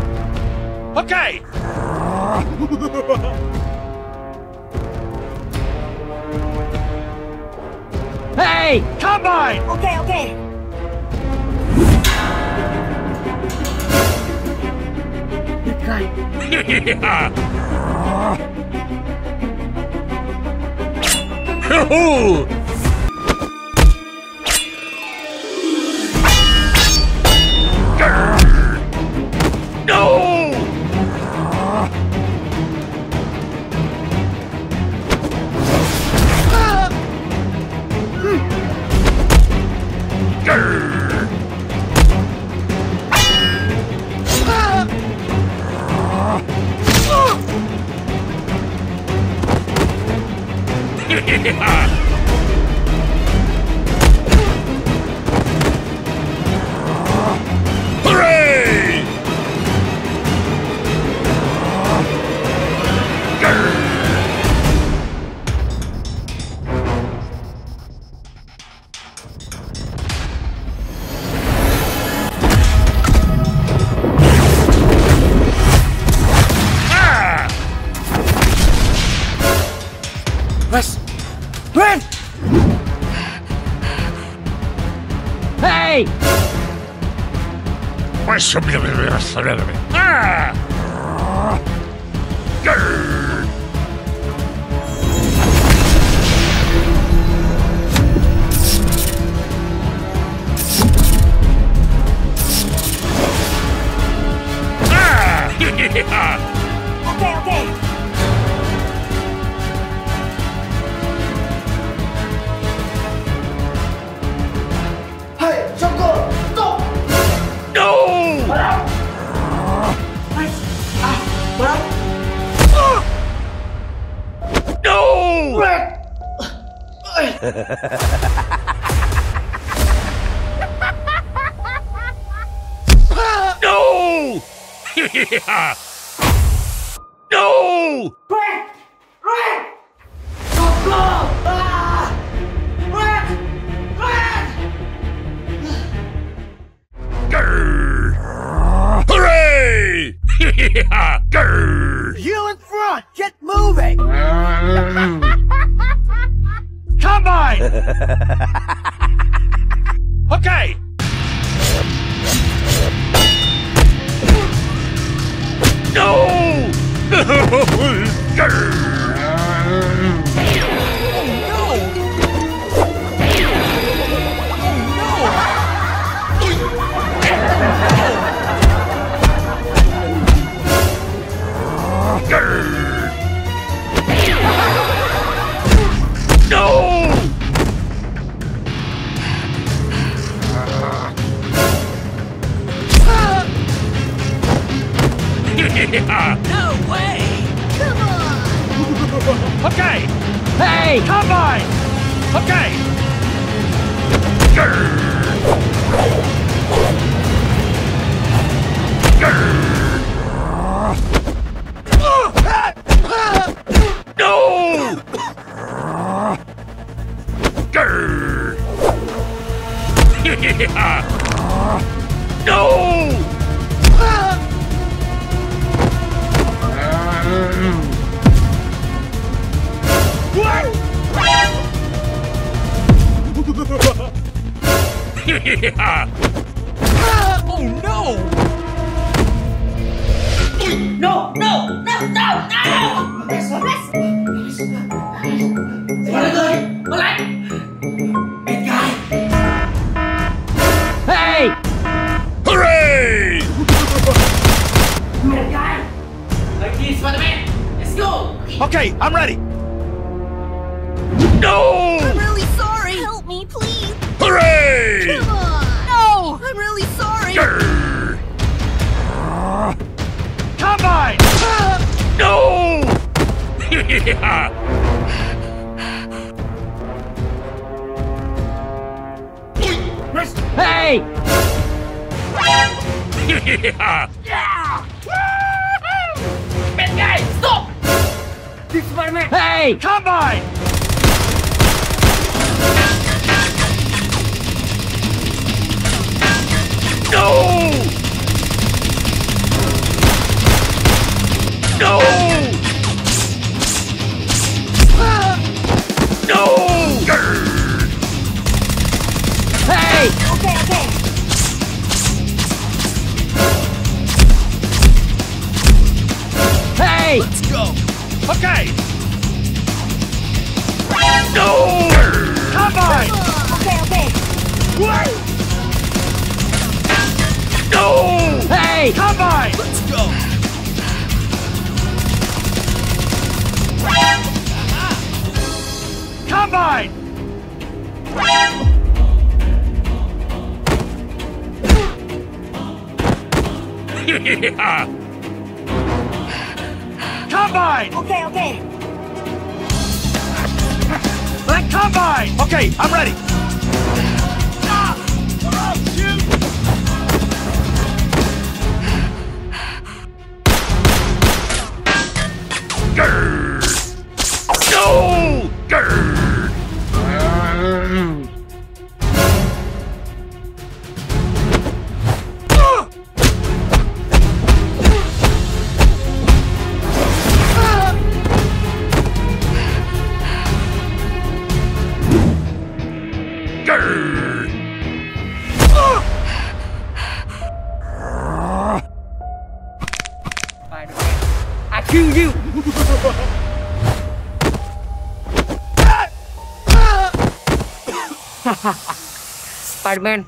Ho-ho! *laughs* Spider-Man,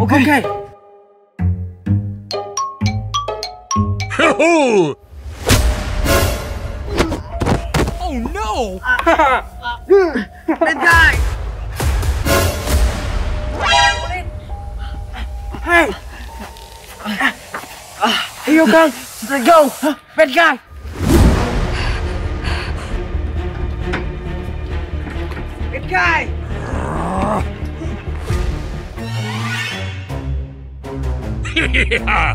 Okay. oh no! *laughs* it died. Hey! Here you okay? Let go! Red guy! yeah!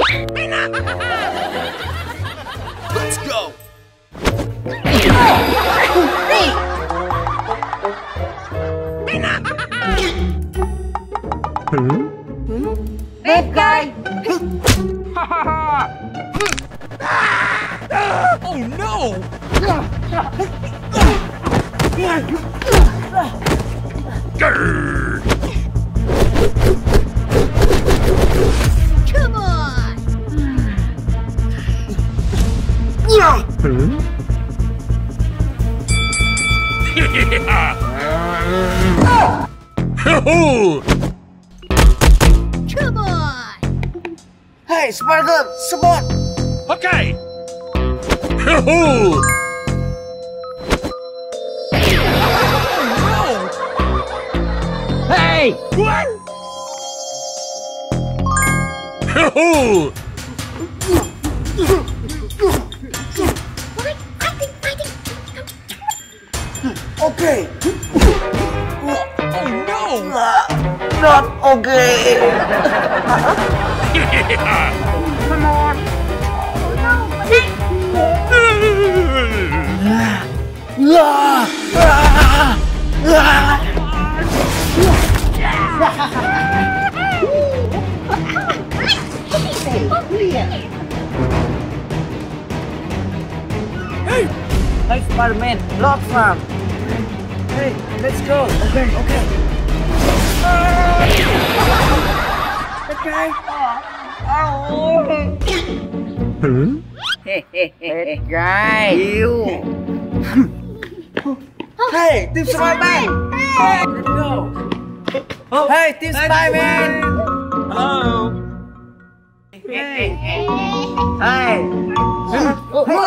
Let's go! Red guy! oh no! *laughs* Grr. *laughs* Come on! Hey, Sparkle, support! Okay! *laughs* Hey! What? Hoo! *laughs* Okay. Oh no! Not okay. Ah! Ah! Ah! Hey, Spider-Man, lock. Hey, let's go. Okay, okay. Okay. Guy. You. hey, Team Spider-Man. Let's go. Oh, hey, Team Spider-Man. Hello. Hey. Hey. Oh, oh.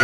*laughs*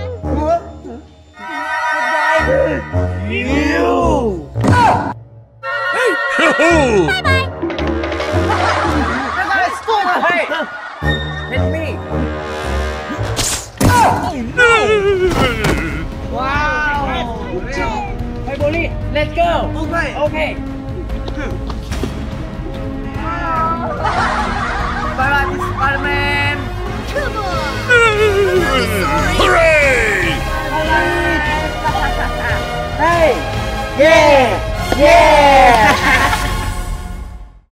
You. Hey. Hit me. Oh no! Wow. Let's go. Okay. Okay. Bye bye, Spider-Man. Hooray! Hey! Yeah! Yeah!